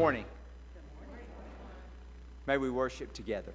morning. May we worship together.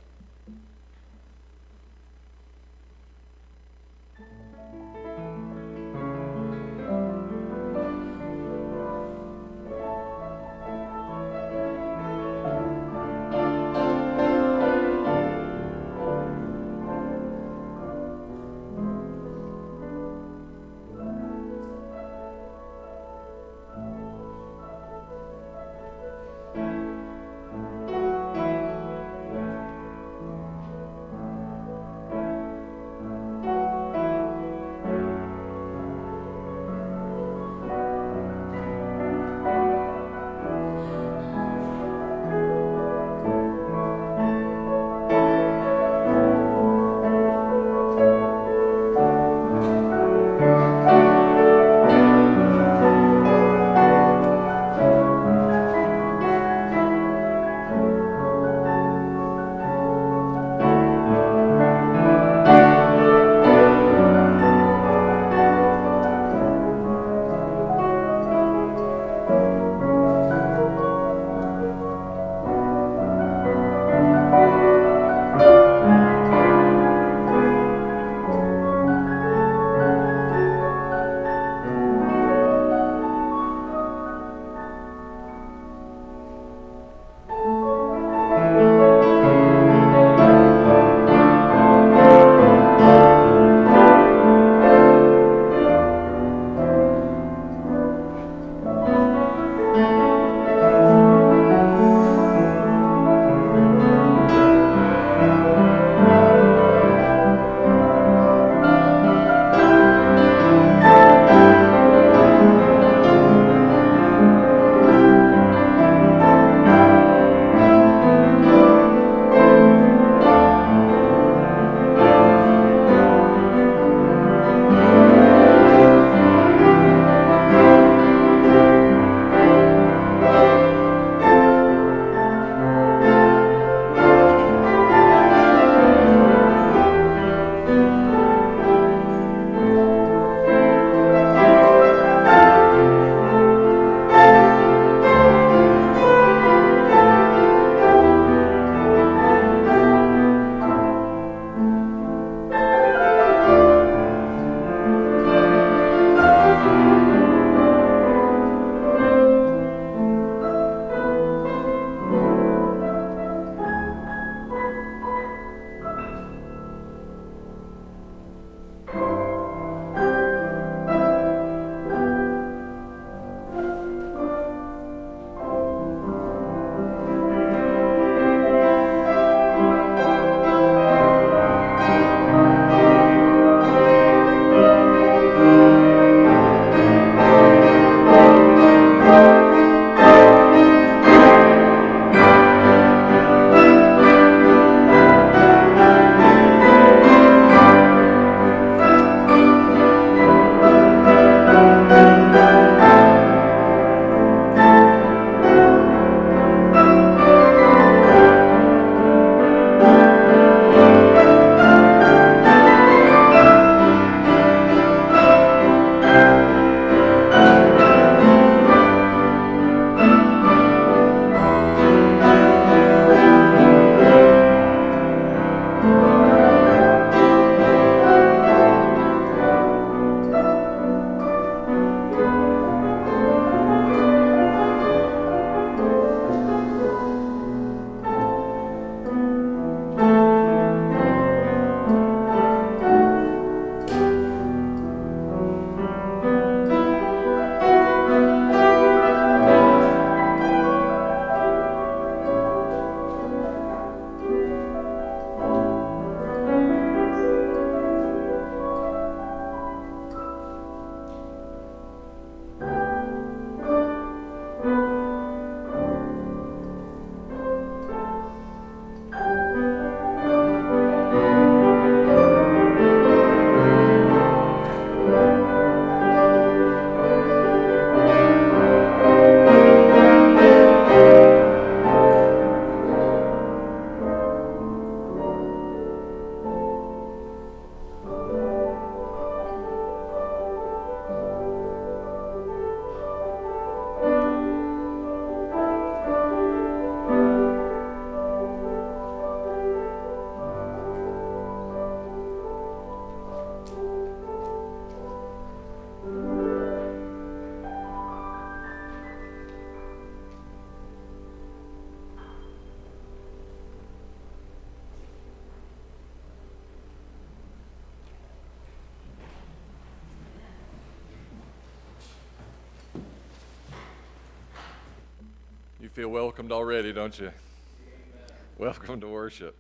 Feel welcomed already, don't you? Amen. Welcome to worship.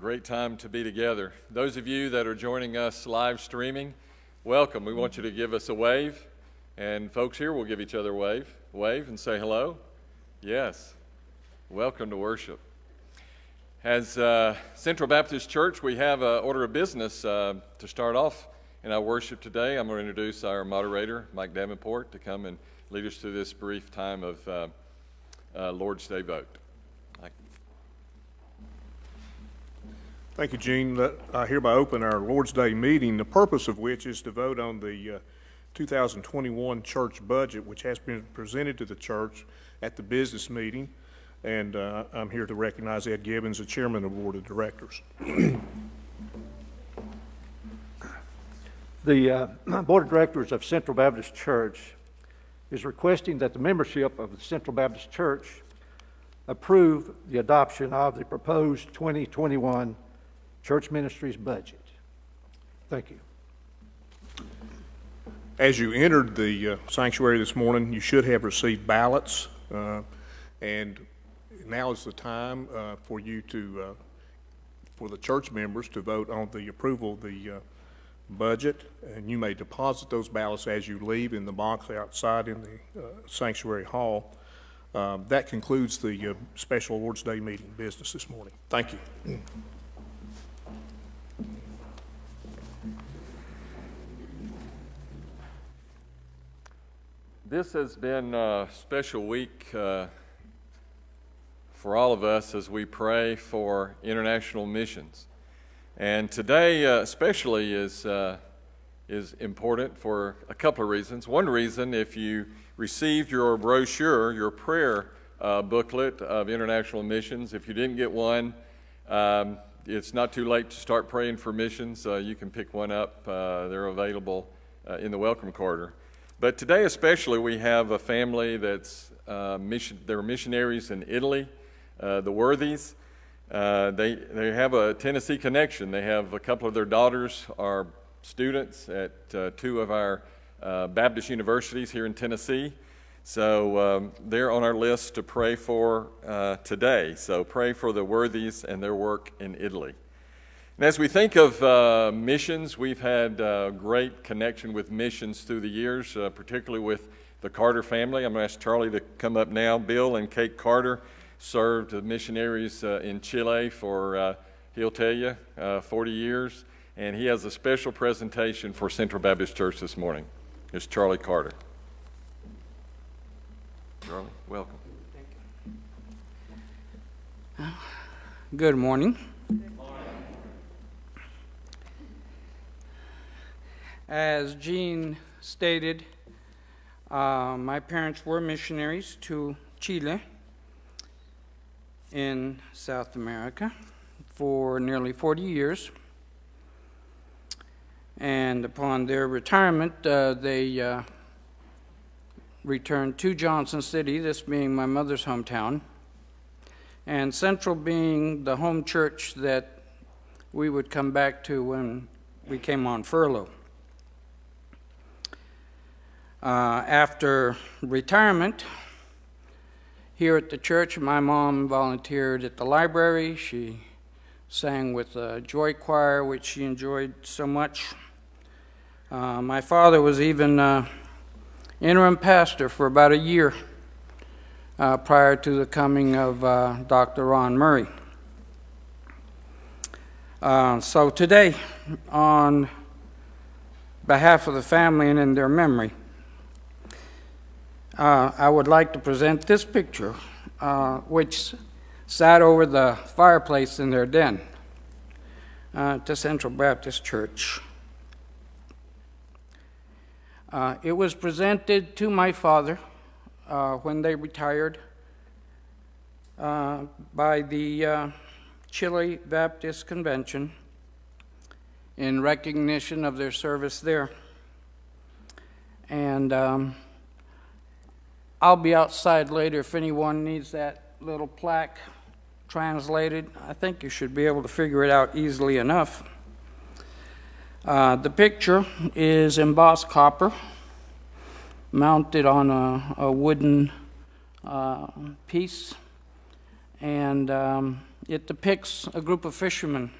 Great time to be together. Those of you that are joining us live streaming, welcome. We want you to give us a wave. And folks here will give each other a wave. Wave and say hello. Yes. Welcome to worship. As uh, Central Baptist Church, we have an order of business uh, to start off in our worship today. I'm going to introduce our moderator, Mike Davenport, to come and lead us through this brief time of uh, uh, Lord's Day vote. Thank you, Gene. I hereby open our Lord's Day meeting, the purpose of which is to vote on the uh, 2021 church budget, which has been presented to the church at the business meeting. And uh, I'm here to recognize Ed Gibbons, the chairman of the board of directors. the uh, board of directors of Central Baptist Church is requesting that the membership of the Central Baptist Church approve the adoption of the proposed 2021 church ministries budget. Thank you. As you entered the uh, sanctuary this morning, you should have received ballots, uh, and now is the time uh, for you to, uh, for the church members to vote on the approval of the uh, budget, and you may deposit those ballots as you leave in the box outside in the uh, sanctuary hall. Um, that concludes the uh, special Lord's Day meeting business this morning. Thank you. This has been a special week uh, for all of us as we pray for international missions. And today, uh, especially, is, uh, is important for a couple of reasons. One reason, if you received your brochure, your prayer uh, booklet of international missions, if you didn't get one, um, it's not too late to start praying for missions. Uh, you can pick one up, uh, they're available uh, in the welcome corridor. But today, especially, we have a family that's mission, they're missionaries in Italy, the Worthies. Uh, they, they have a Tennessee connection. They have a couple of their daughters are students at uh, two of our uh, Baptist universities here in Tennessee. So um, they're on our list to pray for uh, today. So pray for the Worthies and their work in Italy. And as we think of uh, missions, we've had great connection with missions through the years, particularly with the Carter family. I'm going to ask Charlie to come up now. Bill and Kate Carter served the missionaries uh, in Chile for, uh, he'll tell you, uh, 40 years. And he has a special presentation for Central Baptist Church this morning. It's Charlie Carter. Charlie, welcome. Thank you good morning. As Gene stated, uh, my parents were missionaries to Chile in South America for nearly 40 years. And upon their retirement, uh, they uh, returned to Johnson City, this being my mother's hometown, and Central being the home church that we would come back to when we came on furlough. Uh, after retirement, here at the church, my mom volunteered at the library. She sang with the Joy Choir, which she enjoyed so much. Uh, my father was even uh, interim pastor for about a year uh, prior to the coming of uh, Dr. Ron Murray. Uh, so today, on behalf of the family and in their memory, uh, I would like to present this picture, uh, which sat over the fireplace in their den uh, to Central Baptist Church. Uh, it was presented to my father uh, when they retired uh, by the Chile Baptist Convention in recognition of their service there. And um, I'll be outside later if anyone needs that little plaque translated. I think you should be able to figure it out easily enough. Uh, the picture is embossed copper, mounted on a, a wooden uh, piece, and um, it depicts a group of fishermen.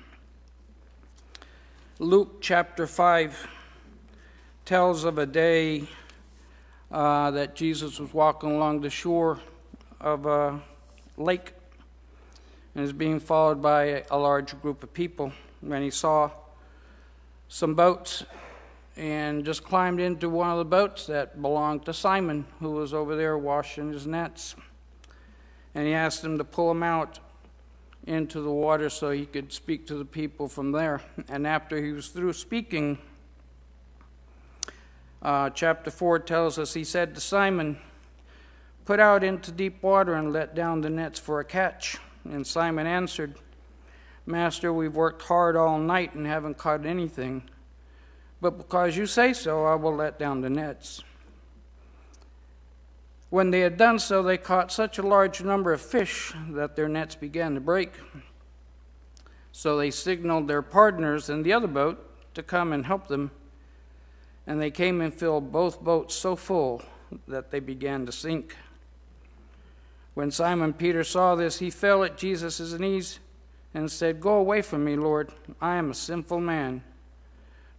Luke chapter 5 tells of a day uh, that Jesus was walking along the shore of a lake and is being followed by a large group of people. And he saw some boats and just climbed into one of the boats that belonged to Simon, who was over there washing his nets. And he asked him to pull him out into the water so he could speak to the people from there. And after he was through speaking, uh, chapter 4 tells us he said to Simon, Put out into deep water and let down the nets for a catch. And Simon answered, Master, we've worked hard all night and haven't caught anything. But because you say so, I will let down the nets. When they had done so, they caught such a large number of fish that their nets began to break. So they signaled their partners in the other boat to come and help them. And they came and filled both boats so full that they began to sink. When Simon Peter saw this, he fell at Jesus' knees and said, Go away from me, Lord. I am a sinful man.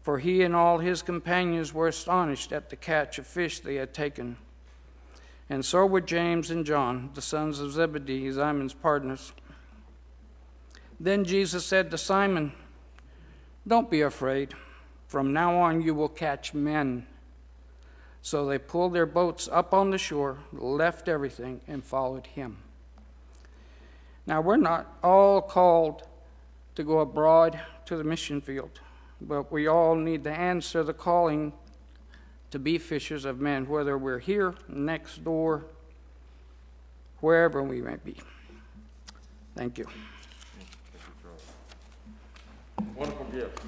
For he and all his companions were astonished at the catch of fish they had taken. And so were James and John, the sons of Zebedee, Simon's partners. Then Jesus said to Simon, Don't be afraid. From now on you will catch men. So they pulled their boats up on the shore, left everything, and followed him. Now, we're not all called to go abroad to the mission field, but we all need to answer the calling to be fishers of men, whether we're here, next door, wherever we may be. Thank you. Wonderful gift.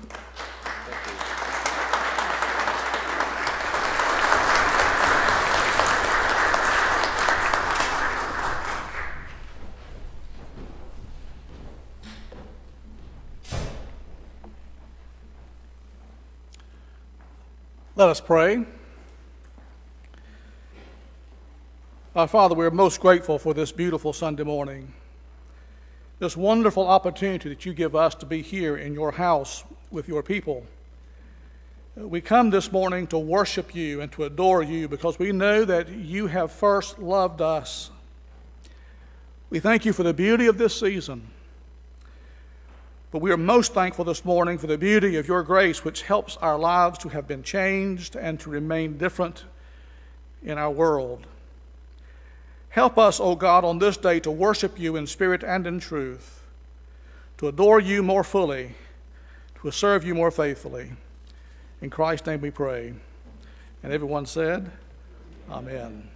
Let us pray. Our Father, we are most grateful for this beautiful Sunday morning, this wonderful opportunity that you give us to be here in your house with your people. We come this morning to worship you and to adore you because we know that you have first loved us. We thank you for the beauty of this season. But we are most thankful this morning for the beauty of your grace, which helps our lives to have been changed and to remain different in our world. Help us, O God, on this day to worship you in spirit and in truth, to adore you more fully, to serve you more faithfully. In Christ's name we pray. And everyone said, Amen.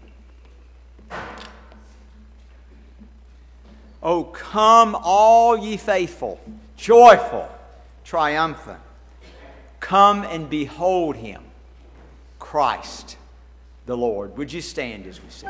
Oh, come, all ye faithful joyful, triumphant. Come and behold him, Christ the Lord. Would you stand as we sing?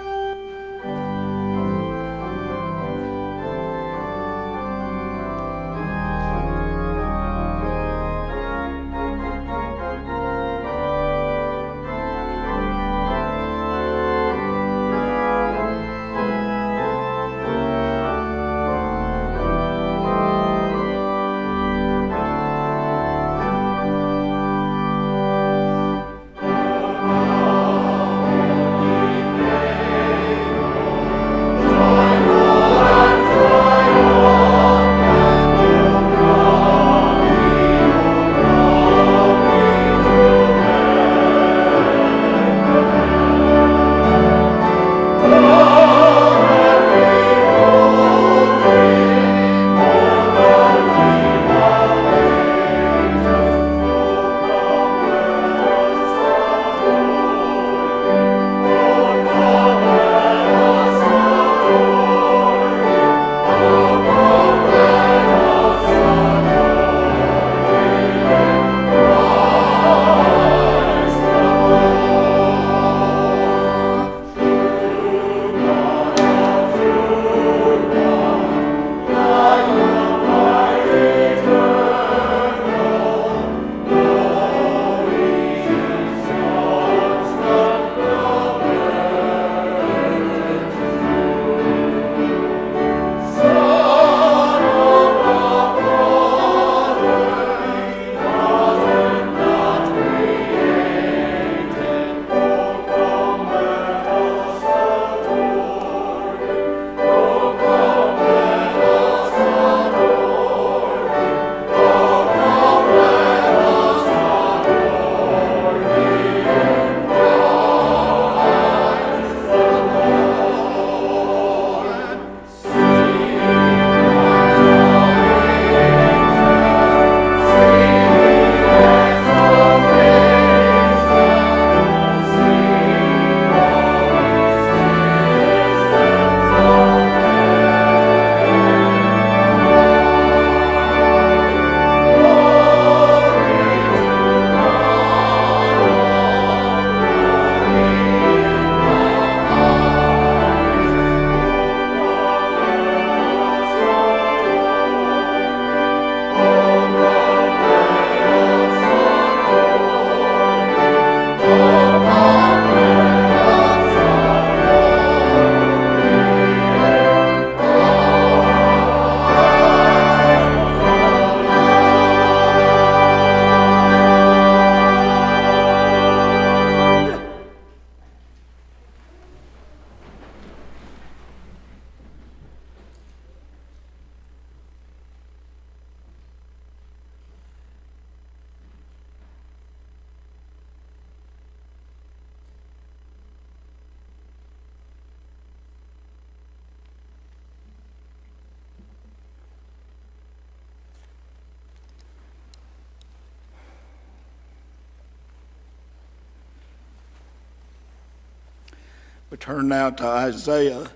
To Isaiah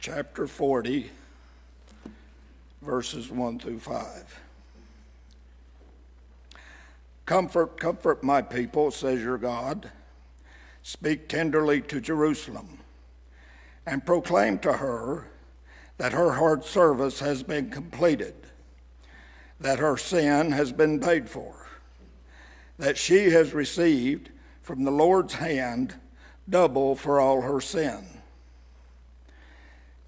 chapter 40, verses 1 through 5. Comfort, comfort my people, says your God. Speak tenderly to Jerusalem and proclaim to her that her hard service has been completed, that her sin has been paid for, that she has received from the Lord's hand double for all her sin.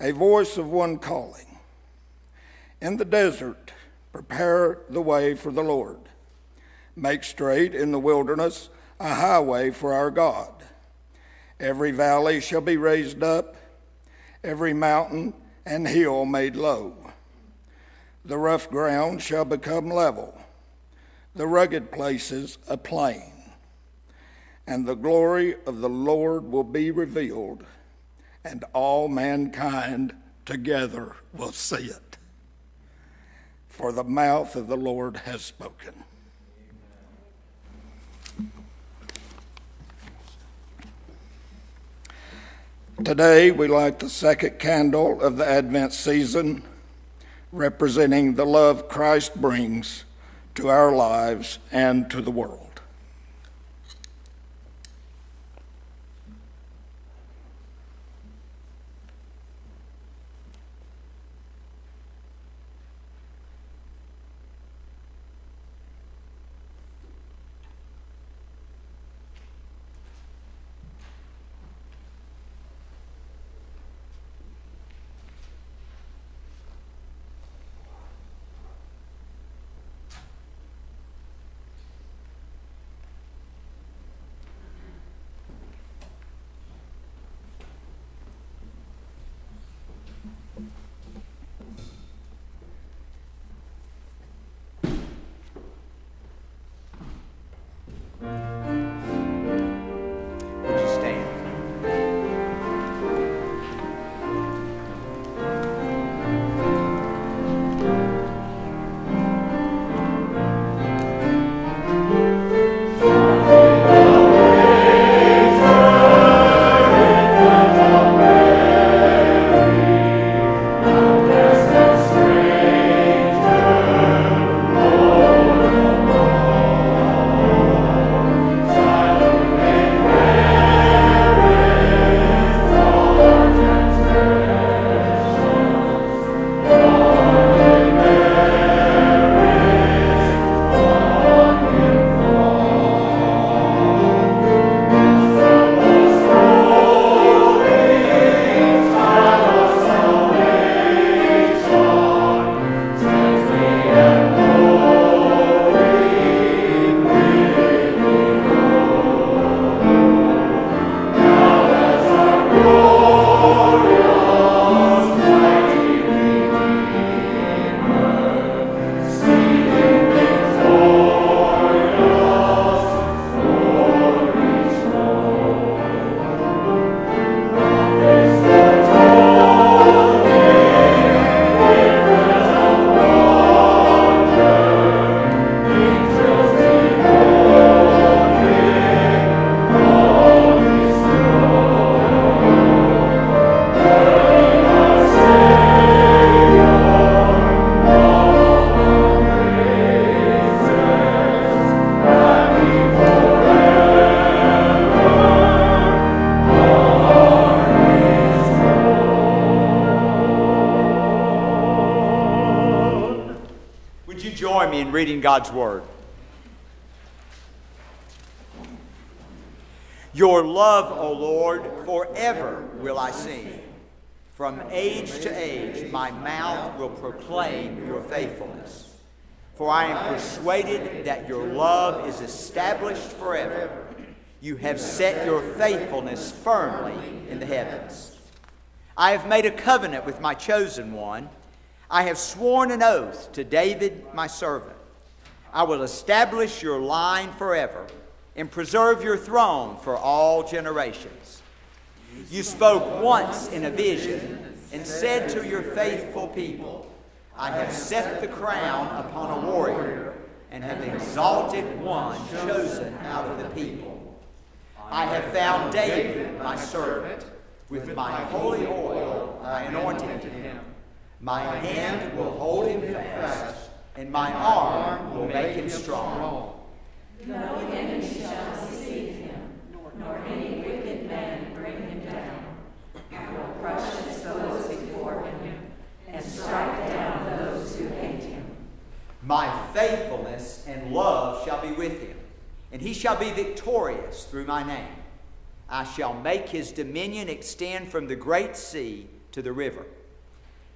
A voice of one calling, In the desert, prepare the way for the Lord. Make straight in the wilderness a highway for our God. Every valley shall be raised up, every mountain and hill made low. The rough ground shall become level, the rugged places a plain. And the glory of the Lord will be revealed, and all mankind together will see it. For the mouth of the Lord has spoken. Today, we light the second candle of the Advent season, representing the love Christ brings to our lives and to the world. God's Word. Your love, O Lord, forever will I sing. From age to age, my mouth will proclaim your faithfulness. For I am persuaded that your love is established forever. You have set your faithfulness firmly in the heavens. I have made a covenant with my chosen one. I have sworn an oath to David, my servant. I will establish your line forever and preserve your throne for all generations. You spoke once in a vision and said to your faithful people, I have set the crown upon a warrior and have exalted one chosen out of the people. I have found David, my servant. With my holy oil I anointed him. My hand will hold him fast, and my arm will make him strong. No enemy shall deceive him, nor any wicked man bring him down. I will crush his foes before him, and strike down those who hate him. My faithfulness and love shall be with him, and he shall be victorious through my name. I shall make his dominion extend from the great sea to the river.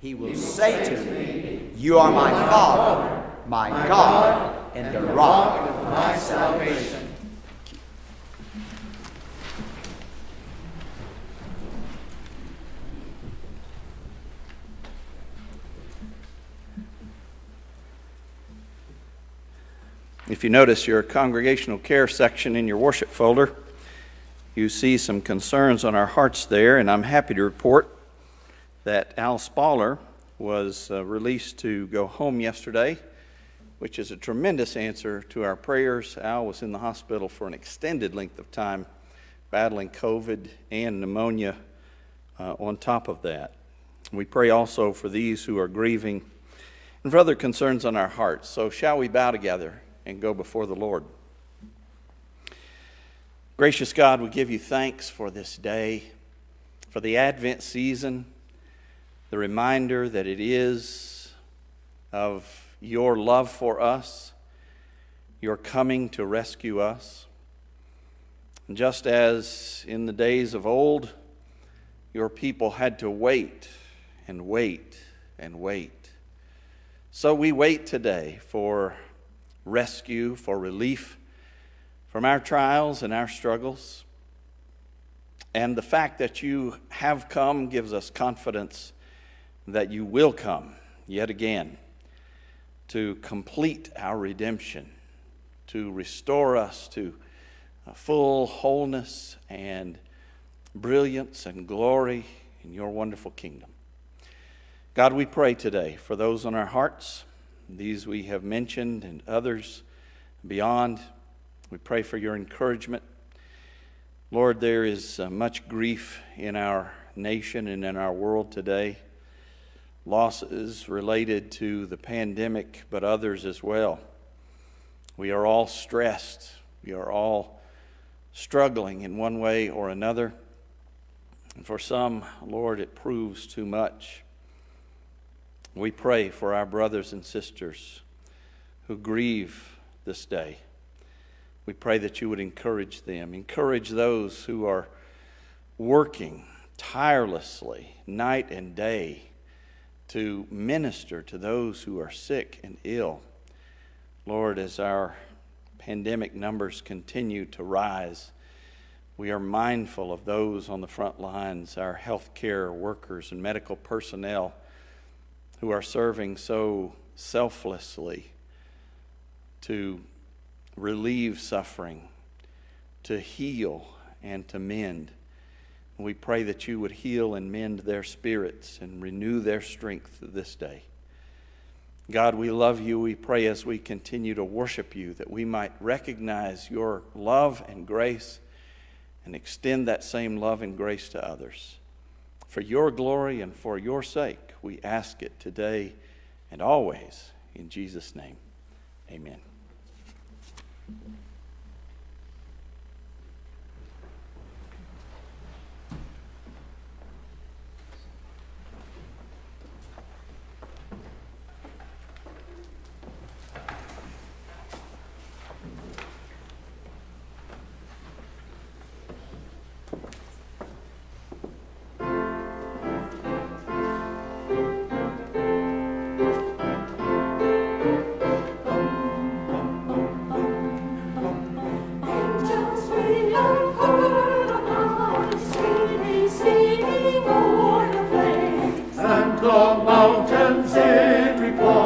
He will, say, to me, You are my Father, my God, and the rock of my salvation. If you notice your congregational care section in your worship folder, you see some concerns on our hearts there, and I'm happy to report that Al Spaller was uh, released to go home yesterday, which is a tremendous answer to our prayers. Al was in the hospital for an extended length of time, battling COVID and pneumonia uh, on top of that. We pray also for these who are grieving and for other concerns on our hearts. So, shall we bow together and go before the Lord? Gracious God, we give you thanks for this day, for the Advent season, the reminder that it is of your love for us, your coming to rescue us. And just as in the days of old, your people had to wait and wait and wait. So we wait today for rescue, for relief from our trials and our struggles. And the fact that you have come gives us confidence that you will come yet again to complete our redemption, to restore us to full wholeness and brilliance and glory in your wonderful kingdom. God, we pray today for those on our hearts, these we have mentioned and others beyond. We pray for your encouragement. Lord, there is uh, much grief in our nation and in our world today. Losses related to the pandemic, but others as well. We are all stressed. We are all struggling in one way or another. And for some, Lord, it proves too much. We pray for our brothers and sisters who grieve this day. We pray that you would encourage them, encourage those who are working tirelessly night and day to minister to those who are sick and ill. Lord, as our pandemic numbers continue to rise, we are mindful of those on the front lines, our healthcare workers and medical personnel who are serving so selflessly to relieve suffering, to heal, and to mend. We pray that you would heal and mend their spirits and renew their strength this day. God, we love you. We pray as we continue to worship you that we might recognize your love and grace and extend that same love and grace to others. For your glory and for your sake, we ask it today and always. In Jesus' name, amen. mountains in report.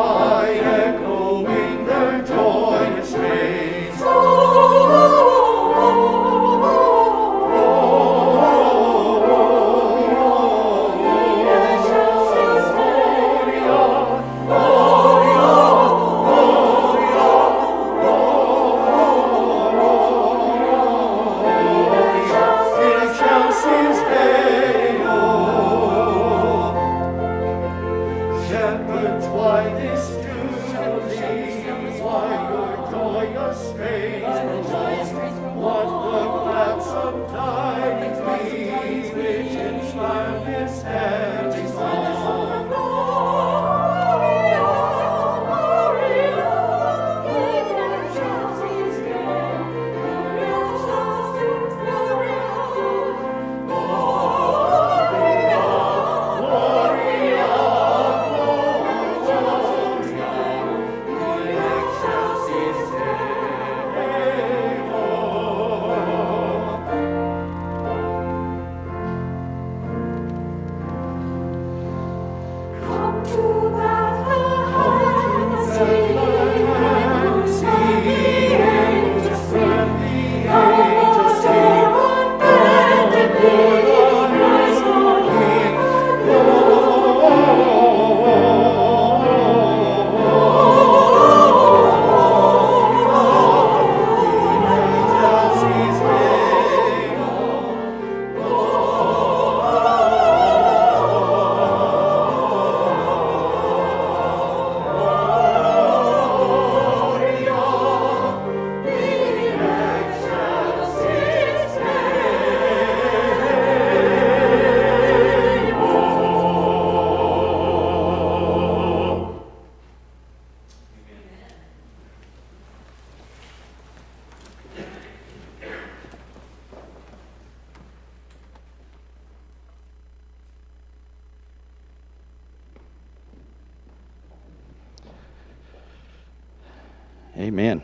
Amen.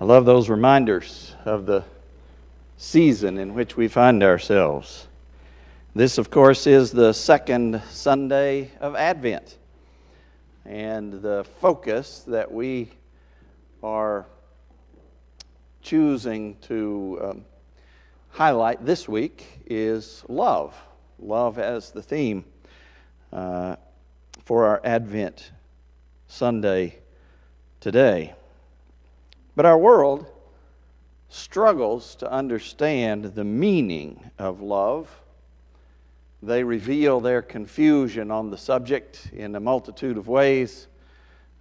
I love those reminders of the season in which we find ourselves. This, of course, is the second Sunday of Advent. And the focus that we are choosing to um, highlight this week is love. Love as the theme uh, for our Advent Sunday today. But our world struggles to understand the meaning of love. They reveal their confusion on the subject in a multitude of ways,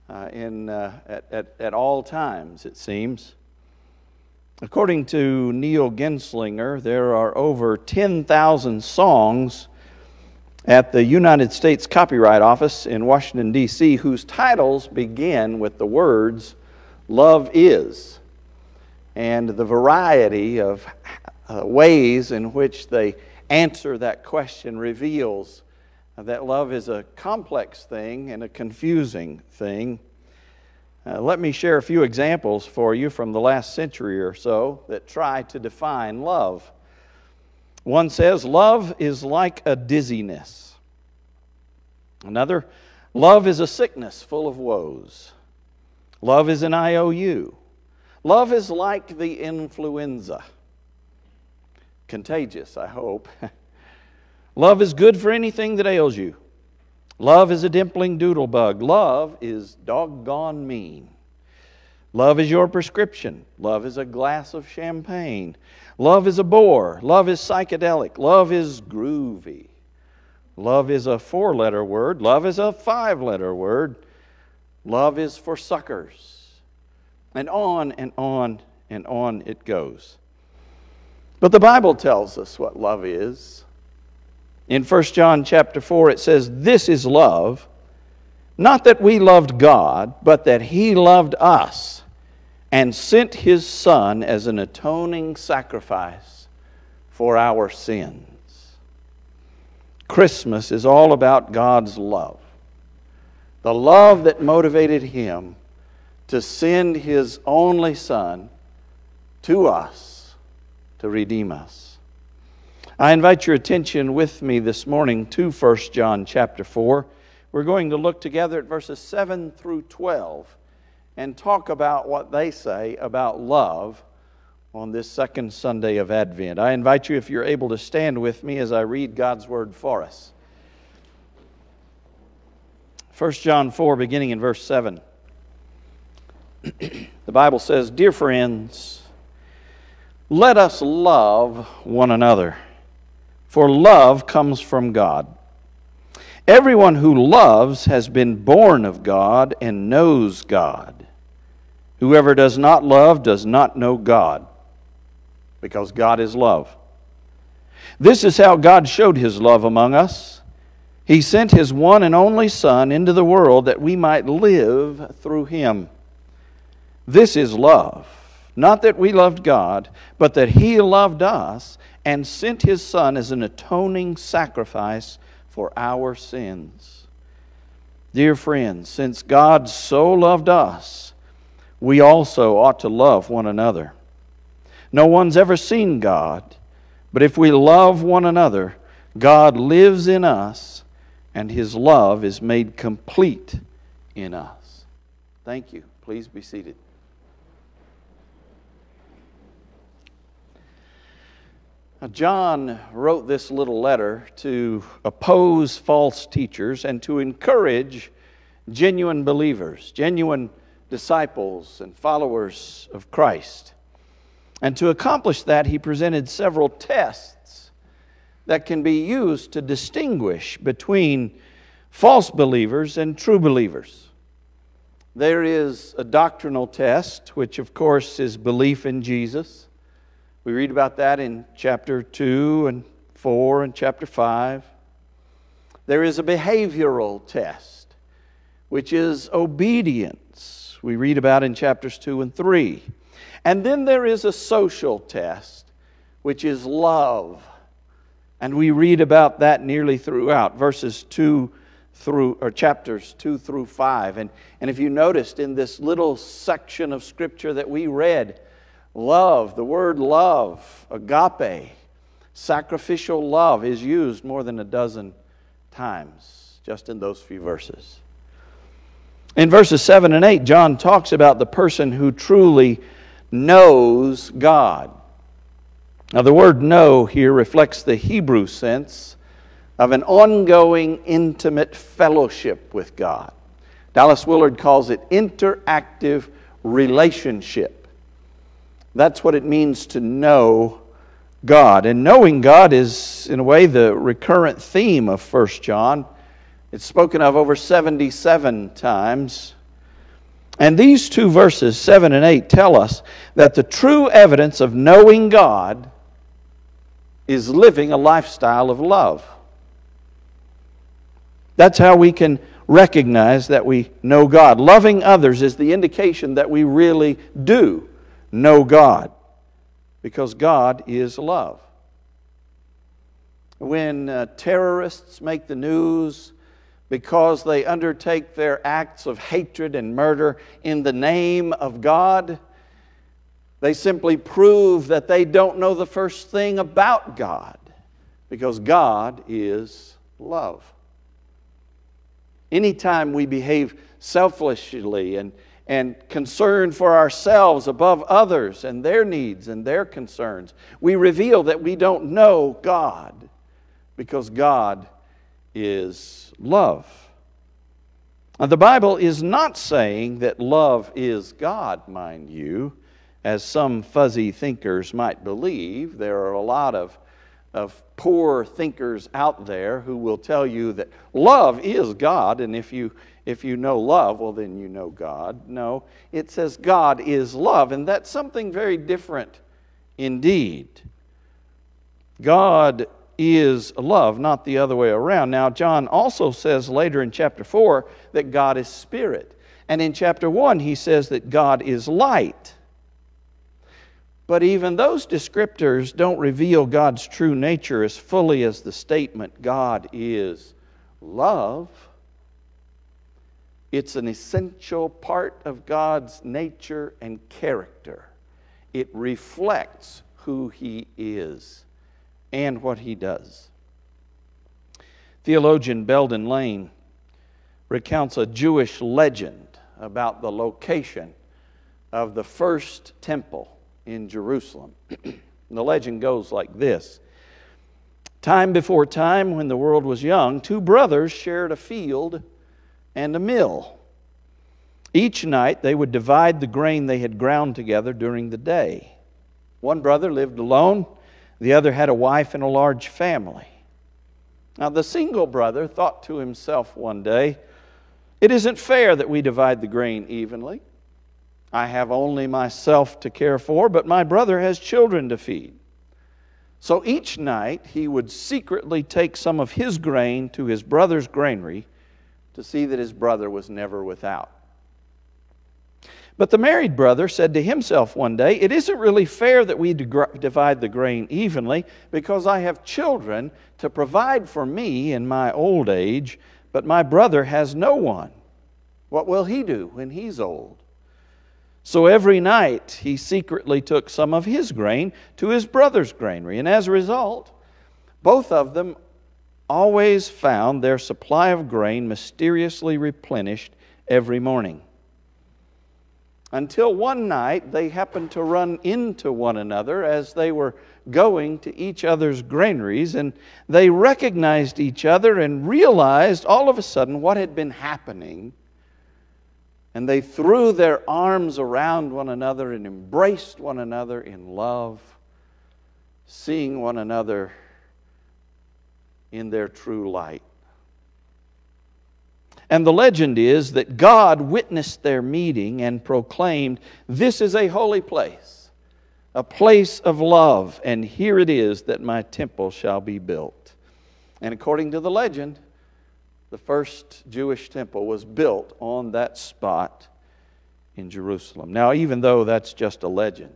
uh, in, uh, at, at, at all times, it seems. According to Neil Genzlinger, there are over 10,000 songs at the United States Copyright Office in Washington, D.C., whose titles begin with the words, Love is. And the variety of uh, ways in which they answer that question reveals that love is a complex thing and a confusing thing. Uh, let me share a few examples for you from the last century or so that try to define love. One says, Love is like a dizziness. Another, love is a sickness full of woes. Love is an IOU. Love is like the influenza. Contagious, I hope. love is good for anything that ails you. Love is a dimpling doodle bug. Love is doggone mean. Love is your prescription. Love is a glass of champagne. Love is a bore. Love is psychedelic. Love is groovy. Love is a four letter word. Love is a five letter word. Love is for suckers. And on and on and on it goes. But the Bible tells us what love is. In 1 John chapter 4 it says this is love not that we loved God but that he loved us and sent his son as an atoning sacrifice for our sins. Christmas is all about God's love. The love that motivated him to send his only son to us to redeem us. I invite your attention with me this morning to 1 John chapter 4. We're going to look together at verses 7 through 12 and talk about what they say about love on this second Sunday of Advent. I invite you, if you're able to stand with me as I read God's word for us. 1 John 4, beginning in verse 7. the Bible says, Dear friends, let us love one another for love comes from God. Everyone who loves has been born of God and knows God. Whoever does not love does not know God, because God is love. This is how God showed his love among us. He sent his one and only Son into the world that we might live through him. This is love. Not that we loved God, but that he loved us and sent his Son as an atoning sacrifice for our sins. Dear friends, since God so loved us, we also ought to love one another. No one's ever seen God, but if we love one another, God lives in us, and his love is made complete in us. Thank you. Please be seated. John wrote this little letter to oppose false teachers and to encourage genuine believers, genuine disciples and followers of Christ. And to accomplish that, he presented several tests that can be used to distinguish between false believers and true believers. There is a doctrinal test, which of course is belief in Jesus. We read about that in chapter 2 and 4 and chapter 5. There is a behavioral test, which is obedience. We read about in chapters 2 and 3. And then there is a social test, which is love. And we read about that nearly throughout, verses 2 through, or chapters 2 through 5. And, and if you noticed in this little section of scripture that we read, love, the word love, agape, sacrificial love is used more than a dozen times just in those few verses. In verses 7 and 8, John talks about the person who truly knows God. Now, the word know here reflects the Hebrew sense of an ongoing, intimate fellowship with God. Dallas Willard calls it interactive relationship. That's what it means to know God. And knowing God is, in a way, the recurrent theme of 1 John. It's spoken of over 77 times. And these two verses, 7 and 8, tell us that the true evidence of knowing God is living a lifestyle of love. That's how we can recognize that we know God. Loving others is the indication that we really do know God, because God is love. When uh, terrorists make the news, because they undertake their acts of hatred and murder in the name of God, they simply prove that they don't know the first thing about God because God is love. Anytime we behave selfishly and, and concern for ourselves above others and their needs and their concerns, we reveal that we don't know God because God is love. Now, the Bible is not saying that love is God, mind you, as some fuzzy thinkers might believe. There are a lot of, of poor thinkers out there who will tell you that love is God, and if you, if you know love, well, then you know God. No, it says God is love, and that's something very different indeed. God is love, not the other way around. Now, John also says later in chapter 4 that God is spirit. And in chapter 1, he says that God is light. But even those descriptors don't reveal God's true nature as fully as the statement, God is love. It's an essential part of God's nature and character. It reflects who He is and what he does. Theologian Belden Lane recounts a Jewish legend about the location of the first temple in Jerusalem. the legend goes like this Time before time, when the world was young, two brothers shared a field and a mill. Each night they would divide the grain they had ground together during the day. One brother lived alone the other had a wife and a large family. Now, the single brother thought to himself one day, It isn't fair that we divide the grain evenly. I have only myself to care for, but my brother has children to feed. So each night he would secretly take some of his grain to his brother's granary to see that his brother was never without. But the married brother said to himself one day, It isn't really fair that we divide the grain evenly because I have children to provide for me in my old age, but my brother has no one. What will he do when he's old? So every night he secretly took some of his grain to his brother's granary, and as a result, both of them always found their supply of grain mysteriously replenished every morning until one night they happened to run into one another as they were going to each other's granaries, and they recognized each other and realized all of a sudden what had been happening. And they threw their arms around one another and embraced one another in love, seeing one another in their true light. And the legend is that God witnessed their meeting and proclaimed, This is a holy place, a place of love, and here it is that my temple shall be built. And according to the legend, the first Jewish temple was built on that spot in Jerusalem. Now, even though that's just a legend,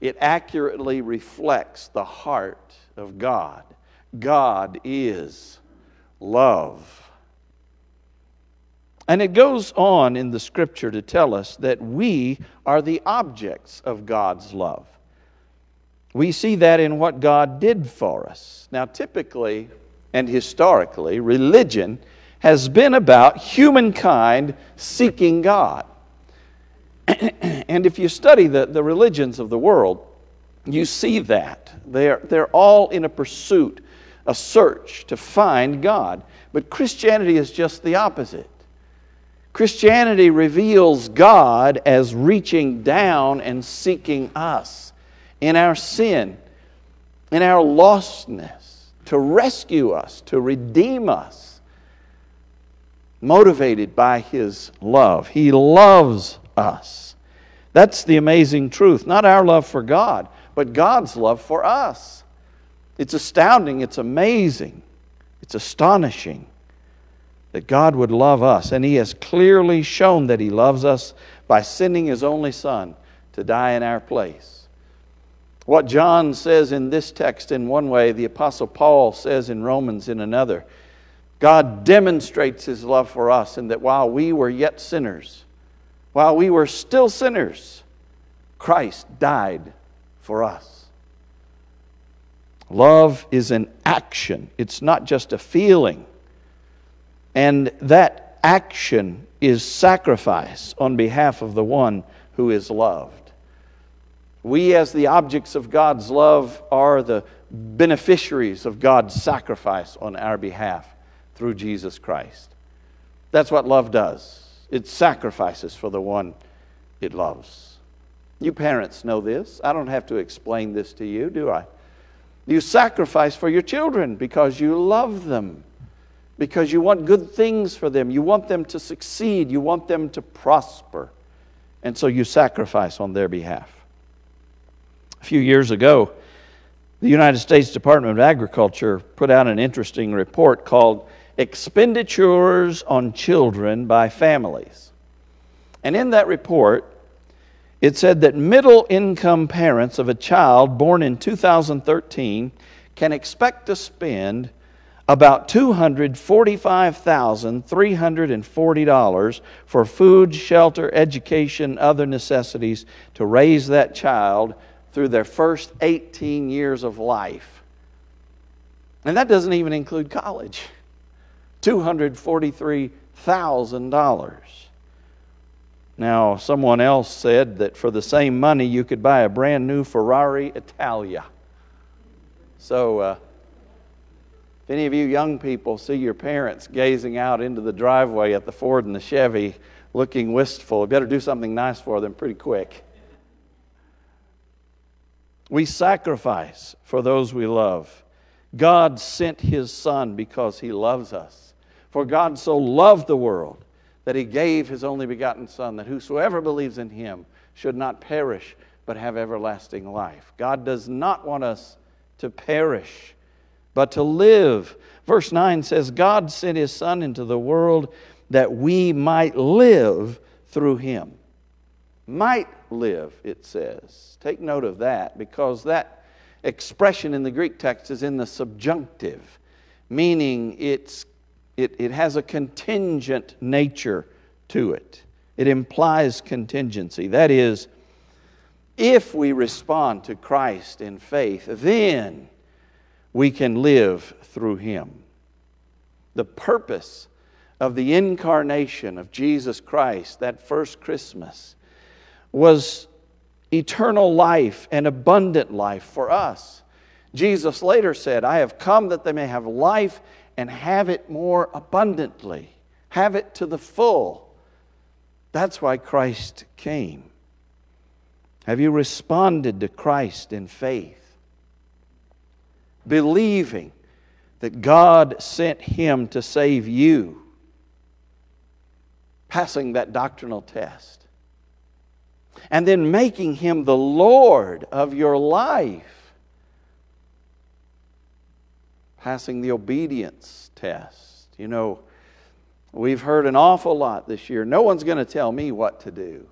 it accurately reflects the heart of God. God is love. And it goes on in the scripture to tell us that we are the objects of God's love. We see that in what God did for us. Now, typically and historically, religion has been about humankind seeking God. and if you study the, the religions of the world, you see that. They're, they're all in a pursuit, a search to find God. But Christianity is just the opposite. Christianity reveals God as reaching down and seeking us in our sin, in our lostness, to rescue us, to redeem us, motivated by His love. He loves us. That's the amazing truth. Not our love for God, but God's love for us. It's astounding, it's amazing, it's astonishing that God would love us. And He has clearly shown that He loves us by sending His only Son to die in our place. What John says in this text in one way, the Apostle Paul says in Romans in another. God demonstrates His love for us in that while we were yet sinners, while we were still sinners, Christ died for us. Love is an action, it's not just a feeling. And that action is sacrifice on behalf of the one who is loved. We, as the objects of God's love, are the beneficiaries of God's sacrifice on our behalf through Jesus Christ. That's what love does it sacrifices for the one it loves. You parents know this. I don't have to explain this to you, do I? You sacrifice for your children because you love them, because you want good things for them. You want them to succeed, you want them to prosper. And so you sacrifice on their behalf. A few years ago, the United States Department of Agriculture put out an interesting report called Expenditures on Children by Families. And in that report, it said that middle income parents of a child born in 2013 can expect to spend about $245,340 for food, shelter, education, other necessities to raise that child through their first 18 years of life. And that doesn't even include college. $243,000. Now, someone else said that for the same money you could buy a brand new Ferrari Italia. So, uh, if any of you young people see your parents gazing out into the driveway at the Ford and the Chevy looking wistful, you better do something nice for them pretty quick. We sacrifice for those we love. God sent His Son because He loves us. For God so loved the world that he gave his only begotten Son, that whosoever believes in him should not perish, but have everlasting life. God does not want us to perish, but to live. Verse 9 says, God sent his Son into the world that we might live through him. Might live, it says. Take note of that because that expression in the Greek text is in the subjunctive, meaning it's it, it has a contingent nature to it. It implies contingency. That is, if we respond to Christ in faith, then we can live through Him. The purpose of the incarnation of Jesus Christ, that first Christmas, was eternal life and abundant life for us. Jesus later said, I have come that they may have life and have it more abundantly, have it to the full. That's why Christ came. Have you responded to Christ in faith? Believing that God sent him to save you, passing that doctrinal test, and then making him the Lord of your life passing the obedience test. You know, we've heard an awful lot this year. No one's going to tell me what to do.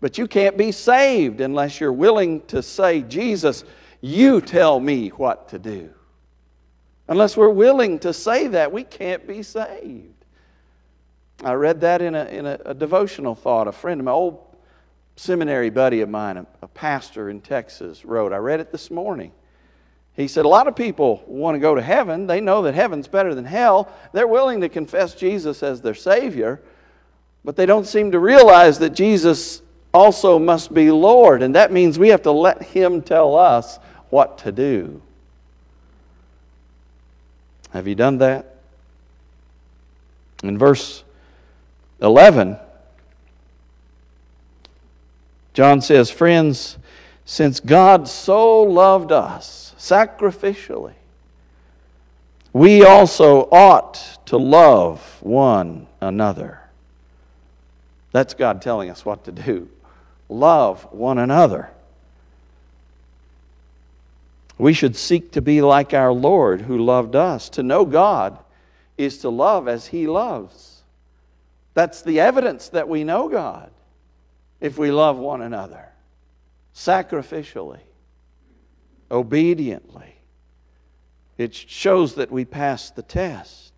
But you can't be saved unless you're willing to say, Jesus, you tell me what to do. Unless we're willing to say that, we can't be saved. I read that in a, in a, a devotional thought. A friend of my old seminary buddy of mine, a, a pastor in Texas, wrote. I read it this morning. He said, A lot of people want to go to heaven. They know that heaven's better than hell. They're willing to confess Jesus as their Savior, but they don't seem to realize that Jesus also must be Lord. And that means we have to let Him tell us what to do. Have you done that? In verse 11, John says, Friends, since God so loved us sacrificially, we also ought to love one another. That's God telling us what to do. Love one another. We should seek to be like our Lord who loved us. To know God is to love as He loves. That's the evidence that we know God if we love one another sacrificially, obediently. It shows that we pass the test.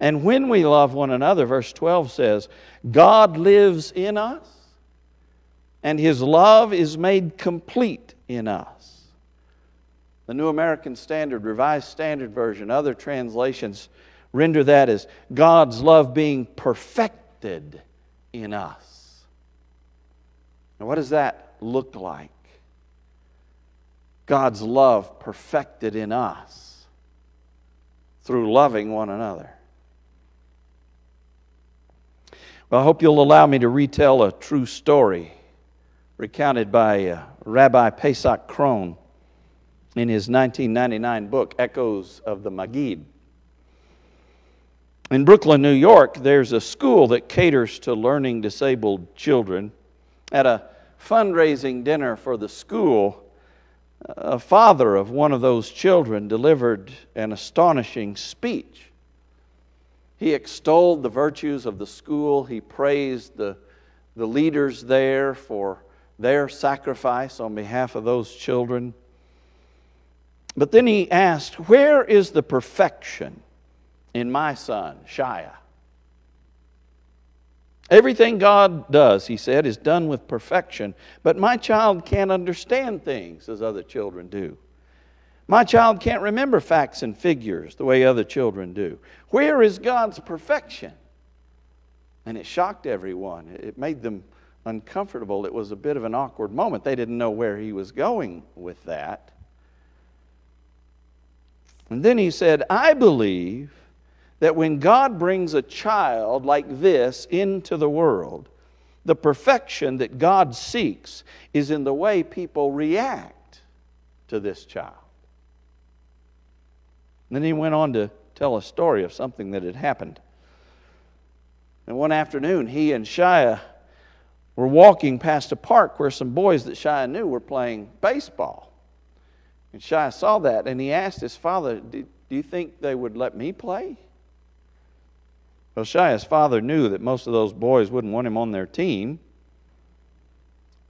And when we love one another, verse 12 says, God lives in us, and His love is made complete in us. The New American Standard, Revised Standard Version, other translations render that as God's love being perfected in us. Now, what does that look like? God's love perfected in us through loving one another. Well, I hope you'll allow me to retell a true story recounted by uh, Rabbi Paysach Krohn in his 1999 book, Echoes of the Maggid. In Brooklyn, New York, there's a school that caters to learning disabled children. At a fundraising dinner for the school, a father of one of those children delivered an astonishing speech. He extolled the virtues of the school, he praised the, the leaders there for their sacrifice on behalf of those children. But then he asked, Where is the perfection in my son, Shia? Everything God does, he said, is done with perfection, but my child can't understand things as other children do. My child can't remember facts and figures the way other children do. Where is God's perfection? And it shocked everyone. It made them uncomfortable. It was a bit of an awkward moment. They didn't know where he was going with that. And then he said, I believe that when God brings a child like this into the world, the perfection that God seeks is in the way people react to this child. And then he went on to tell a story of something that had happened. And one afternoon, he and Shia were walking past a park where some boys that Shia knew were playing baseball. And Shia saw that and he asked his father, Do you think they would let me play? Well, Shaya's father knew that most of those boys wouldn't want him on their team.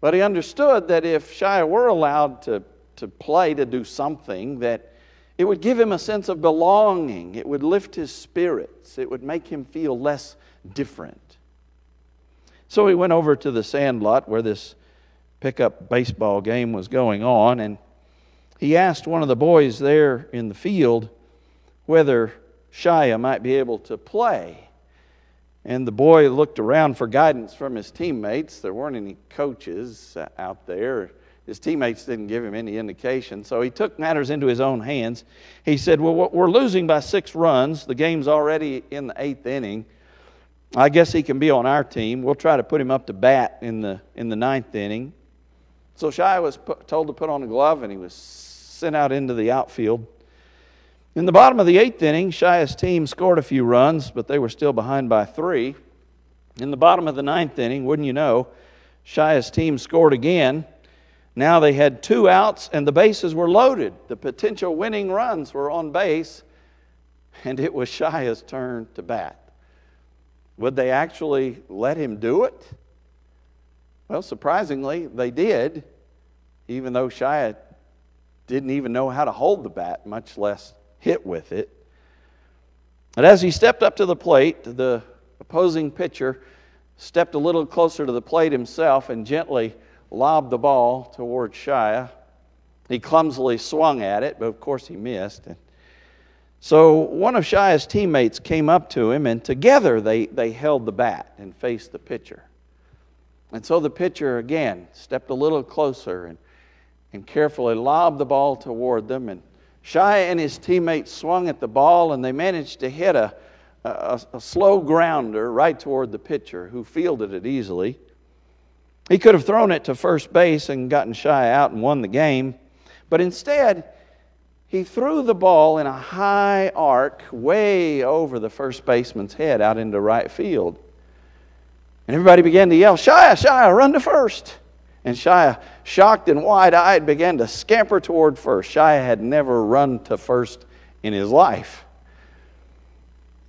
But he understood that if Shaya were allowed to, to play, to do something, that it would give him a sense of belonging. It would lift his spirits. It would make him feel less different. So he went over to the sand lot where this pickup baseball game was going on, and he asked one of the boys there in the field whether Shaya might be able to play. And the boy looked around for guidance from his teammates. There weren't any coaches out there. His teammates didn't give him any indication. So he took matters into his own hands. He said, Well, we're losing by six runs. The game's already in the eighth inning. I guess he can be on our team. We'll try to put him up to bat in the, in the ninth inning. So Shaya was put, told to put on a glove, and he was sent out into the outfield. In the bottom of the eighth inning, Shaya's team scored a few runs, but they were still behind by three. In the bottom of the ninth inning, wouldn't you know, Shaya's team scored again. Now they had two outs and the bases were loaded. The potential winning runs were on base, and it was Shaya's turn to bat. Would they actually let him do it? Well, surprisingly, they did, even though Shaya didn't even know how to hold the bat, much less hit with it. And as he stepped up to the plate, the opposing pitcher stepped a little closer to the plate himself and gently lobbed the ball towards Shaya. He clumsily swung at it, but of course he missed. And So one of Shaya's teammates came up to him, and together they, they held the bat and faced the pitcher. And so the pitcher again stepped a little closer and, and carefully lobbed the ball toward them. And Shaya and his teammates swung at the ball, and they managed to hit a, a, a slow grounder right toward the pitcher, who fielded it easily. He could have thrown it to first base and gotten Shaya out and won the game, but instead, he threw the ball in a high arc way over the first baseman's head out into right field. And everybody began to yell, Shaya, Shaya, run to first. And Shaya, shocked and wide eyed, began to scamper toward first. Shaya had never run to first in his life.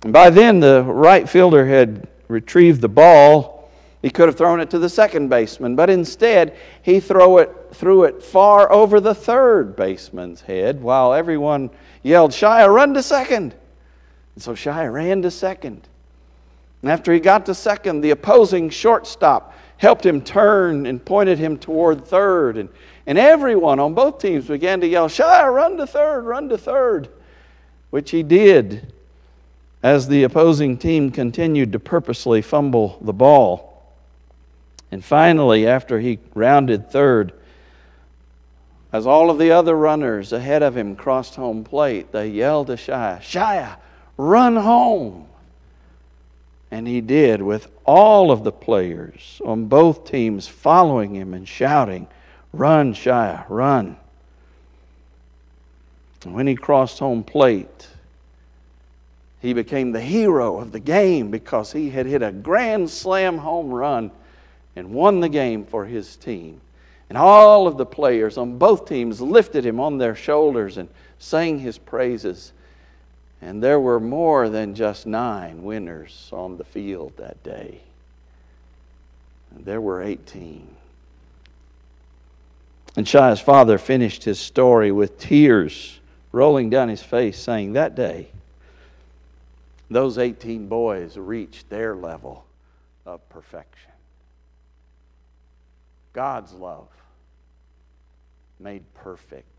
And by then, the right fielder had retrieved the ball. He could have thrown it to the second baseman, but instead, he threw it, threw it far over the third baseman's head while everyone yelled, Shaya, run to second. And so Shaya ran to second. And after he got to second, the opposing shortstop helped him turn and pointed him toward third. And, and everyone on both teams began to yell, Shaya, run to third, run to third, which he did as the opposing team continued to purposely fumble the ball. And finally, after he rounded third, as all of the other runners ahead of him crossed home plate, they yelled to Shaya, Shaya, run home. And he did, with all of the players on both teams following him and shouting, Run, Shaya, run. And when he crossed home plate, he became the hero of the game because he had hit a grand slam home run and won the game for his team. And all of the players on both teams lifted him on their shoulders and sang his praises. And there were more than just nine winners on the field that day. There were 18. And Shaya's father finished his story with tears rolling down his face, saying, That day, those 18 boys reached their level of perfection. God's love made perfect.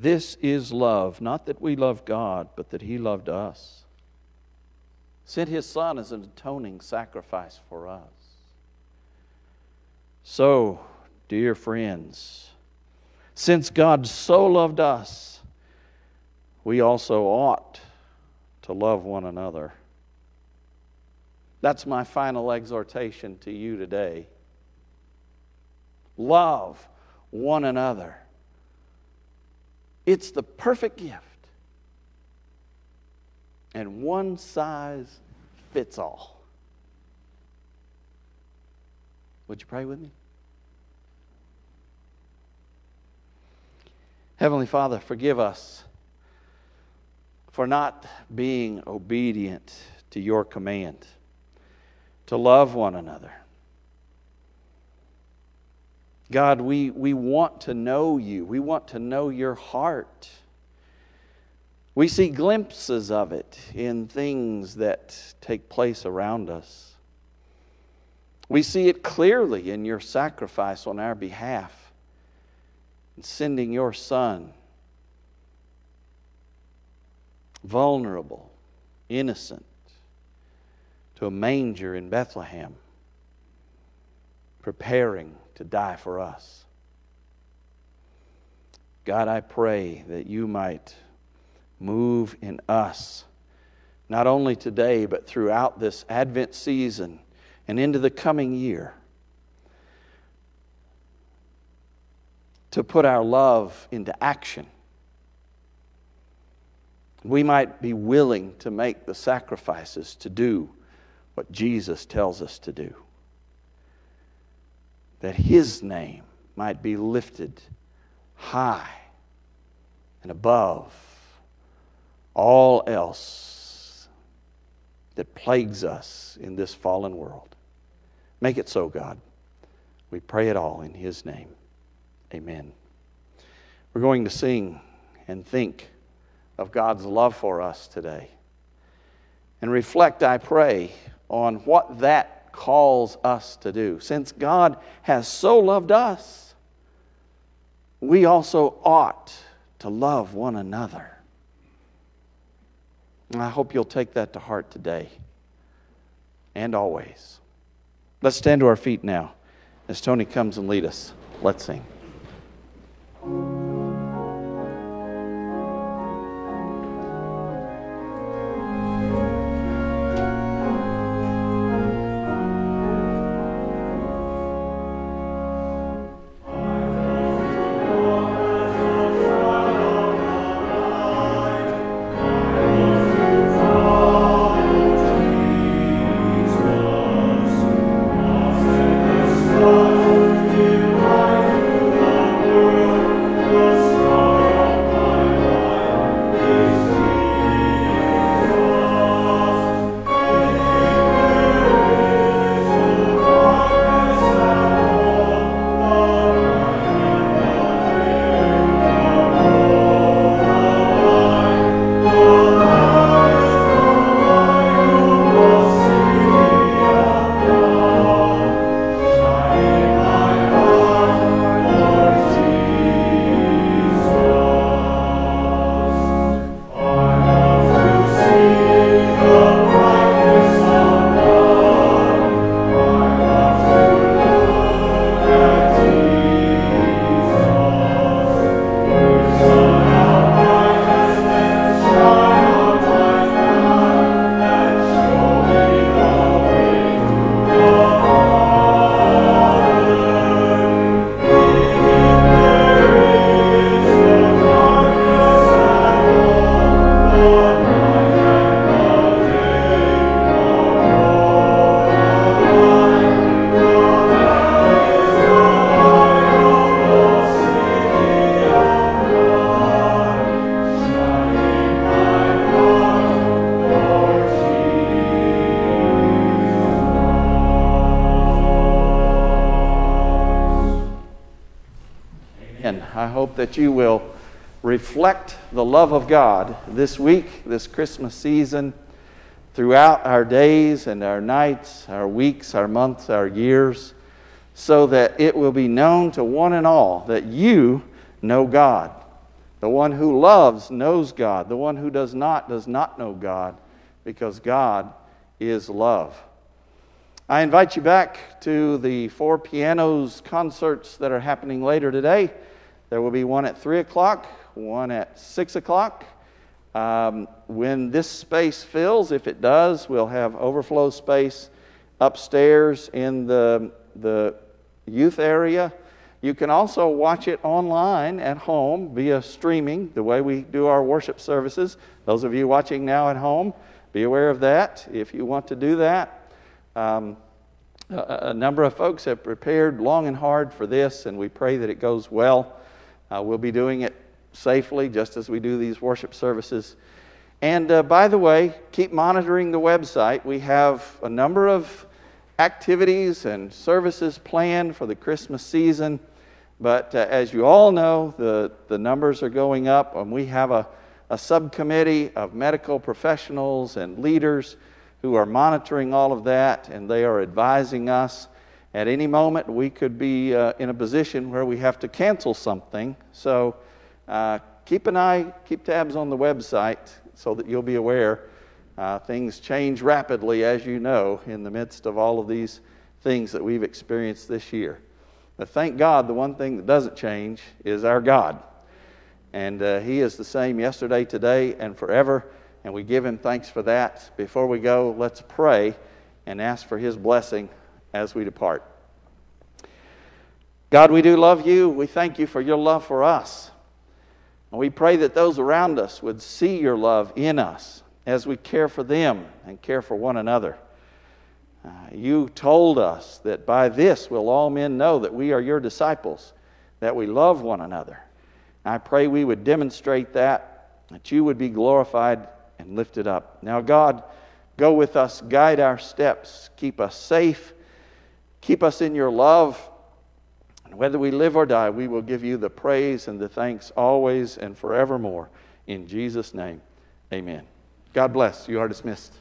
This is love, not that we love God, but that He loved us. Sent His Son as an atoning sacrifice for us. So, dear friends, since God so loved us, we also ought to love one another. That's my final exhortation to you today. Love one another. It's the perfect gift. And one size fits all. Would you pray with me? Heavenly Father, forgive us for not being obedient to your command to love one another. God, we, we want to know you. We want to know your heart. We see glimpses of it in things that take place around us. We see it clearly in your sacrifice on our behalf, in sending your Son vulnerable, innocent, to a manger in Bethlehem, preparing to die for us. God, I pray that you might move in us, not only today, but throughout this Advent season and into the coming year, to put our love into action we might be willing to make the sacrifices to do what Jesus tells us to do. That His name might be lifted high and above all else that plagues us in this fallen world. Make it so, God. We pray it all in His name. Amen. We're going to sing and think of God's love for us today. And reflect, I pray, on what that calls us to do. Since God has so loved us, we also ought to love one another. And I hope you'll take that to heart today and always. Let's stand to our feet now as Tony comes and lead us. Let's sing. That you will reflect the love of God this week, this Christmas season, throughout our days and our nights, our weeks, our months, our years, so that it will be known to one and all that you know God. The one who loves knows God. The one who does not does not know God because God is love. I invite you back to the four pianos concerts that are happening later today. There will be one at 3 o'clock, one at 6 o'clock. Um, when this space fills, if it does, we'll have overflow space upstairs in the, the youth area. You can also watch it online at home via streaming, the way we do our worship services. Those of you watching now at home, be aware of that if you want to do that. Um, a, a, number of folks have prepared long and hard for this, and we pray that it goes well. Uh, we'll be doing it safely, just as we do these worship services. And uh, by the way, keep monitoring the website. We have a number of activities and services planned for the Christmas season. But uh, as you all know, the, the numbers are going up, and we have a, a subcommittee of medical professionals and leaders who are monitoring all of that, and they are advising us. At any moment, we could be uh, in a position where we have to cancel something. So uh, keep an eye, keep tabs on the website so that you'll be aware. Uh, things change rapidly, as you know, in the midst of all of these things that we've experienced this year. But thank God, the one thing that doesn't change is our God. And uh, He is the same yesterday, today, and forever. And we give Him thanks for that. Before we go, let's pray and ask for His blessing as we depart. God, we do love you. We thank you for your love for us. And we pray that those around us would see your love in us as we care for them and care for one another. Uh, you told us that by this will all men know that we are your disciples, that we love one another. I pray we would demonstrate that, that you would be glorified and lifted up. Now, God, go with us, guide our steps, keep us safe, keep us in your love. And whether we live or die, we will give you the praise and the thanks always and forevermore. In Jesus' name, amen. God bless. You are dismissed.